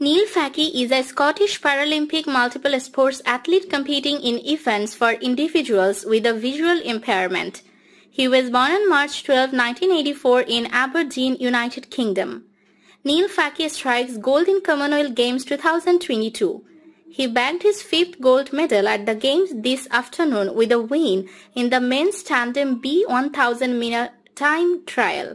Neil Fachie is a Scottish Paralympic multiple sports athlete competing in events for individuals with a visual impairment. He was born on March 12, 1984 in Aberdeen, United Kingdom. Neil Fachie strikes gold in Commonwealth Games 2022. He bagged his fifth gold medal at the Games this afternoon with a win in the men's tandem B1000 minute time trial.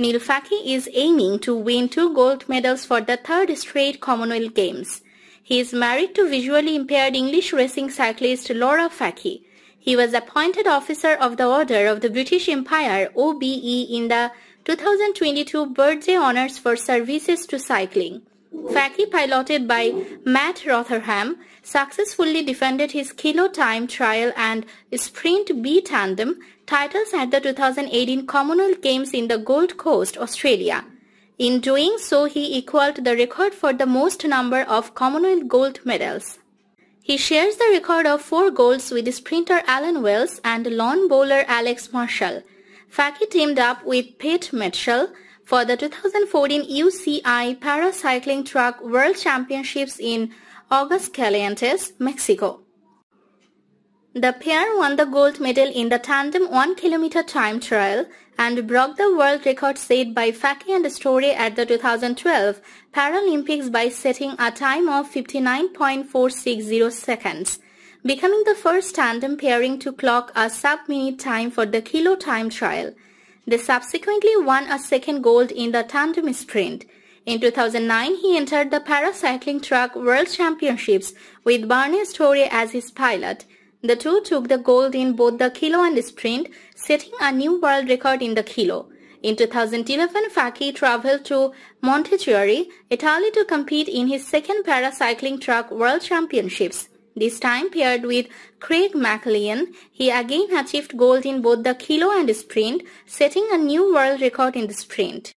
Neil Fachie is aiming to win two gold medals for the third straight Commonwealth Games. He is married to visually impaired English racing cyclist Lora Fachie. He was appointed Officer of the Order of the British Empire OBE in the 2022 Birthday Honours for Services to Cycling. Fachie, piloted by Matt Rotherham, successfully defended his kilo time trial and sprint B tandem titles at the 2018 Commonwealth Games in the Gold Coast, Australia. In doing so, he equaled the record for the most number of Commonwealth gold medals. He shares the record of four golds with sprinter Alan Wells and lawn bowler Alex Marshall. Fachie teamed up with Pete Mitchell for the 2014 UCI Paracycling Track World Championships in Aguascalientes, Mexico. The pair won the gold medal in the tandem 1 km time trial and broke the world record set by Fachie and Storey at the 2012 Paralympics by setting a time of 59.460 seconds, becoming the first tandem pairing to clock a sub-minute time for the kilo time trial. They subsequently won a second gold in the tandem sprint. In 2009, he entered the Paracycling Track World Championships with Barney Storey as his pilot. The two took the gold in both the kilo and sprint, setting a new world record in the kilo. In 2011, Fachie traveled to Montichiari, Italy to compete in his second Paracycling Track World Championships. This time paired with Craig MacLean, he again achieved gold in both the kilo and sprint, setting a new world record in the sprint.